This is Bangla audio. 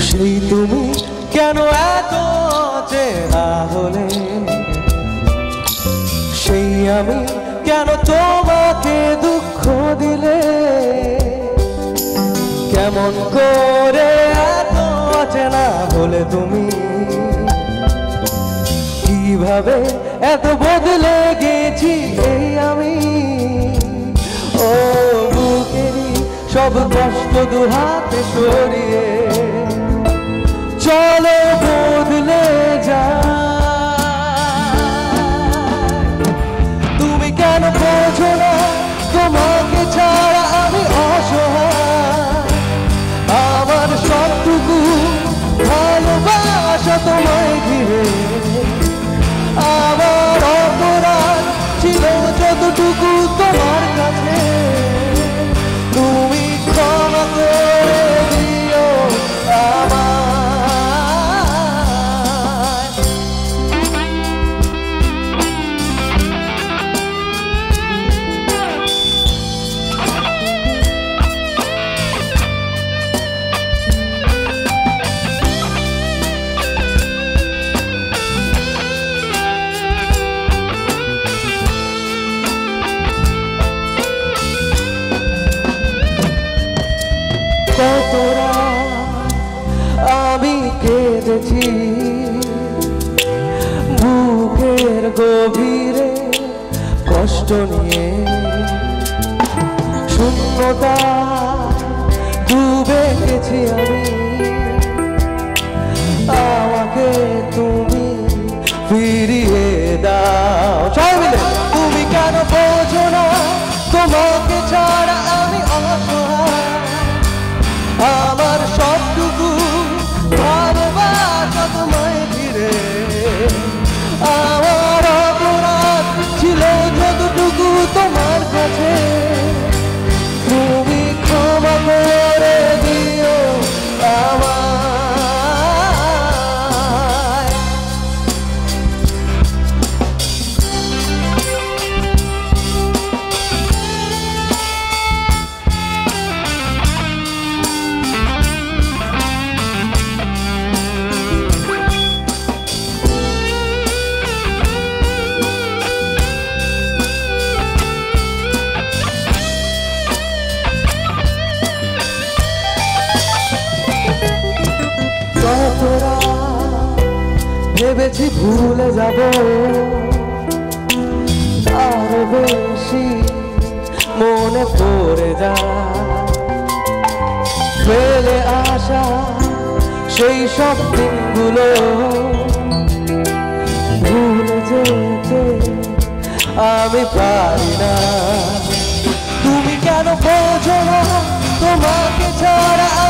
সেই তুমি কেন এত চেনা হলে? সেই আমি কেন তোমাকে দুঃখ দিলে? কেমন করে এত চেনা হলে তুমি? কীভাবে এত বদলে গেছি এই সব কষ্ট দু হাতে সরিয়ে চলো বদলে যা তুমি কেন বোঝো না, তোমাকে ছাড়া আমি অসহায়। আমার সবটুকু ভালোবাসা তোমায় ঘিরে। আমার অপরাধ ছিল যতটুকু তোমার কাছে। কেঁদেছি বুকের গভীরে কষ্ট নিয়ে শূন্যতা ডুবে গেছি আমি। ভেবেছি ভুলে যাব। আরও বেশি মনে পড়ে যা ফেলে আসা সেই সব দিনগুলো। ভুলে যেতে আমি পারি না। তুমি কেন বোঝো না, তোমাকে ছাড়া